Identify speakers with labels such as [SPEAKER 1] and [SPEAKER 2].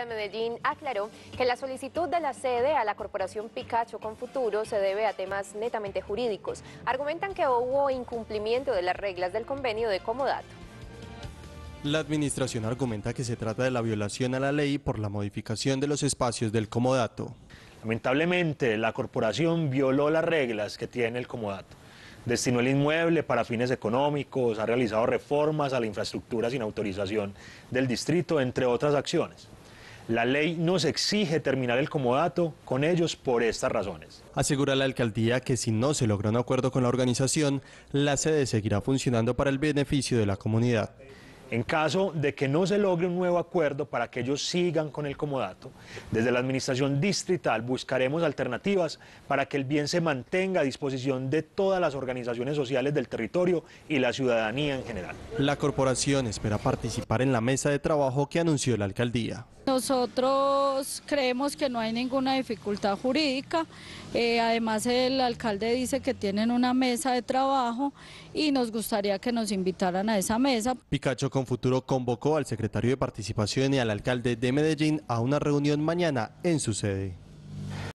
[SPEAKER 1] de Medellín aclaró que la solicitud de la sede a la corporación Picacho con Futuro se debe a temas netamente jurídicos. Argumentan que hubo incumplimiento de las reglas del convenio de comodato.
[SPEAKER 2] La administración argumenta que se trata de la violación a la ley por la modificación de los espacios del comodato.
[SPEAKER 3] Lamentablemente, la corporación violó las reglas que tiene el comodato. Destinó el inmueble para fines económicos, ha realizado reformas a la infraestructura sin autorización del distrito, entre otras acciones. La ley nos exige terminar el comodato con ellos por estas razones.
[SPEAKER 2] Asegura la alcaldía que si no se logra un acuerdo con la organización, la sede seguirá funcionando para el beneficio de la comunidad.
[SPEAKER 3] En caso de que no se logre un nuevo acuerdo para que ellos sigan con el comodato, desde la administración distrital buscaremos alternativas para que el bien se mantenga a disposición de todas las organizaciones sociales del territorio y la ciudadanía en general.
[SPEAKER 2] La corporación espera participar en la mesa de trabajo que anunció la alcaldía.
[SPEAKER 4] Nosotros creemos que no hay ninguna dificultad jurídica, eh, además el alcalde dice que tienen una mesa de trabajo y nos gustaría que nos invitaran a esa mesa.
[SPEAKER 2] Picacho con Futuro convocó al secretario de Participación y al alcalde de Medellín a una reunión mañana en su sede.